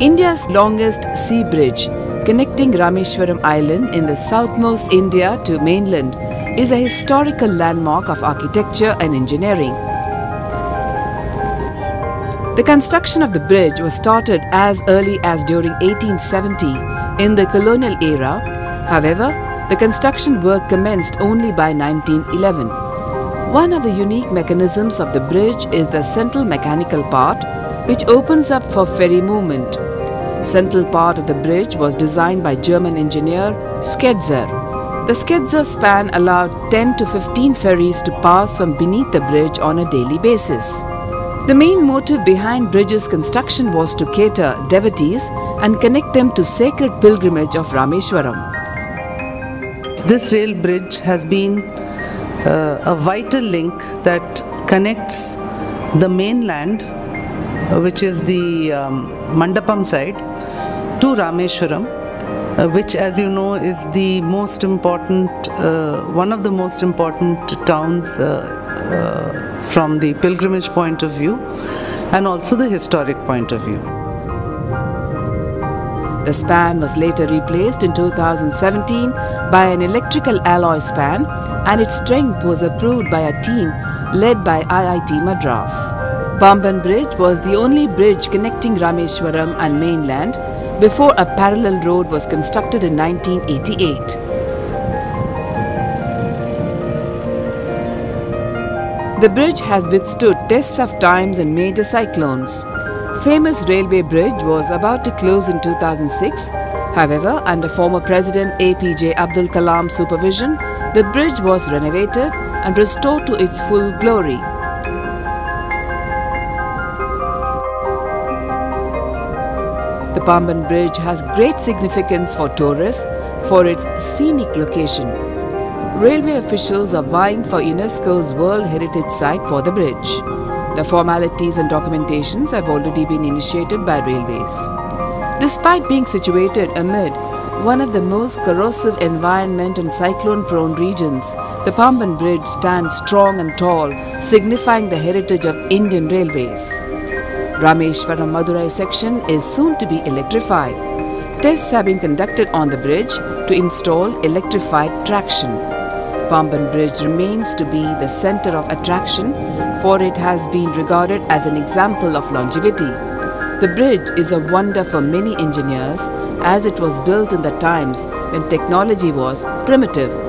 India's longest sea bridge, connecting Rameshwaram Island in the southmost India to mainland, is a historical landmark of architecture and engineering. The construction of the bridge was started as early as during 1870 in the colonial era. However, the construction work commenced only by 1911. One of the unique mechanisms of the bridge is the central mechanical part, which opens up for ferry movement. Central part of the bridge was designed by German engineer Scherzer. The Scherzer span allowed 10 to 15 ferries to pass from beneath the bridge on a daily basis. The main motive behind bridge's construction was to cater devotees and connect them to sacred pilgrimage of Rameshwaram. This rail bridge has been uh, a vital link that connects the mainland, which is the um, Mandapam side, to Rameshwaram, uh, which, as you know, is the most important, uh, one of the most important towns uh, uh, from the pilgrimage point of view and also the historic point of view. The span was later replaced in 2017 by an electrical alloy span and its strength was approved by a team led by IIT Madras. Pamban Bridge was the only bridge connecting Rameshwaram and mainland before a parallel road was constructed in 1988. The bridge has withstood tests of times and major cyclones. Famous railway bridge was about to close in 2006. However, under former President APJ Abdul Kalam's supervision, the bridge was renovated and restored to its full glory. The Pamban Bridge has great significance for tourists for its scenic location. Railway officials are vying for UNESCO's World Heritage Site for the bridge. The formalities and documentations have already been initiated by railways. Despite being situated amid one of the most corrosive environment and cyclone prone regions, the Pamban Bridge stands strong and tall, signifying the heritage of Indian Railways. Rameshwaram Madurai section is soon to be electrified. Tests have been conducted on the bridge to install electrified traction. Pamban Bridge remains to be the center of attraction for it has been regarded as an example of longevity. The bridge is a wonder for many engineers as it was built in the times when technology was primitive